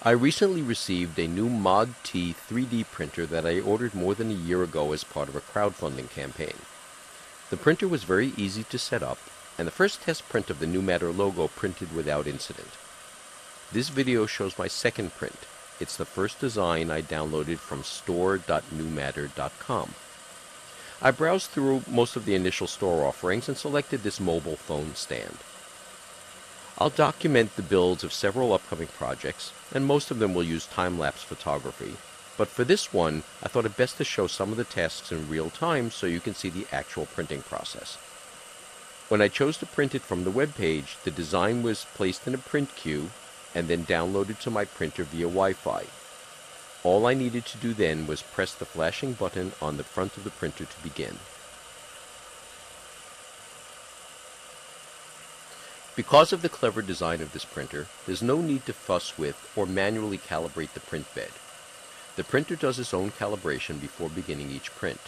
I recently received a new Mod T 3D printer that I ordered more than a year ago as part of a crowdfunding campaign. The printer was very easy to set up, and the first test print of the New Matter logo printed without incident. This video shows my second print. It's the first design I downloaded from store.newmatter.com. I browsed through most of the initial store offerings and selected this mobile phone stand. I'll document the builds of several upcoming projects, and most of them will use time-lapse photography. But for this one, I thought it best to show some of the tasks in real time so you can see the actual printing process. When I chose to print it from the web page, the design was placed in a print queue and then downloaded to my printer via Wi-Fi. All I needed to do then was press the flashing button on the front of the printer to begin. Because of the clever design of this printer, there's no need to fuss with or manually calibrate the print bed. The printer does its own calibration before beginning each print.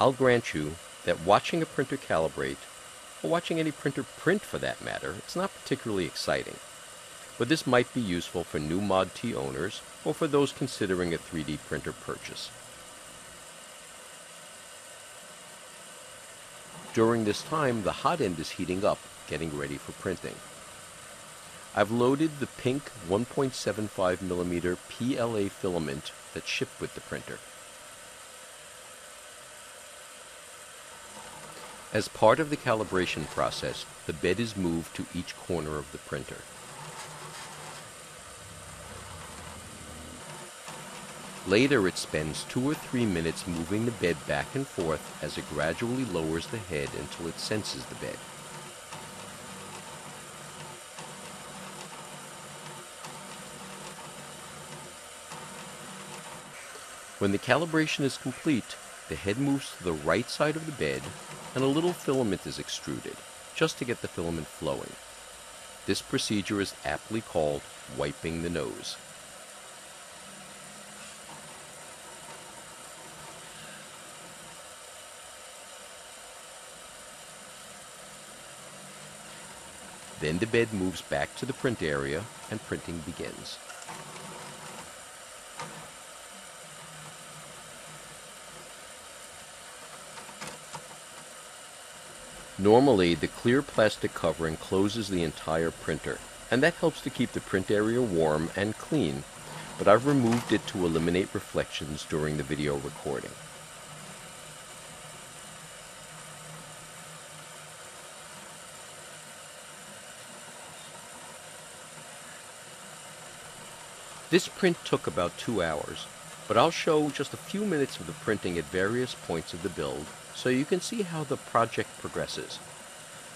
I'll grant you that watching a printer calibrate, or watching any printer print for that matter, is not particularly exciting. But this might be useful for new Mod T owners or for those considering a 3D printer purchase. During this time, the hot end is heating up, getting ready for printing. I've loaded the pink 1.75mm PLA filament that shipped with the printer. As part of the calibration process, the bed is moved to each corner of the printer. Later it spends two or three minutes moving the bed back and forth as it gradually lowers the head until it senses the bed. When the calibration is complete, the head moves to the right side of the bed and a little filament is extruded, just to get the filament flowing. This procedure is aptly called wiping the nose. Then the bed moves back to the print area and printing begins. Normally, the clear plastic covering closes the entire printer, and that helps to keep the print area warm and clean, but I've removed it to eliminate reflections during the video recording. This print took about two hours, but I'll show just a few minutes of the printing at various points of the build so you can see how the project progresses.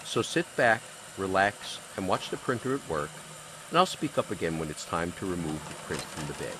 So sit back, relax, and watch the printer at work, and I'll speak up again when it's time to remove the print from the bed.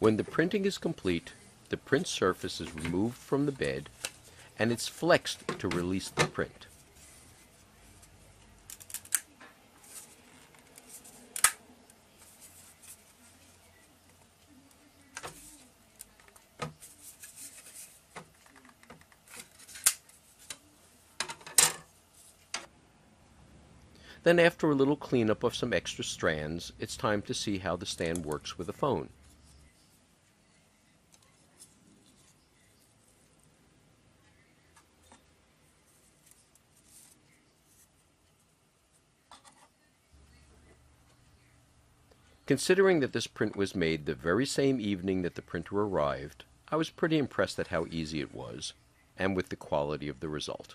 When the printing is complete, the print surface is removed from the bed and it's flexed to release the print. Then after a little cleanup of some extra strands, it's time to see how the stand works with a phone. Considering that this print was made the very same evening that the printer arrived, I was pretty impressed at how easy it was, and with the quality of the result.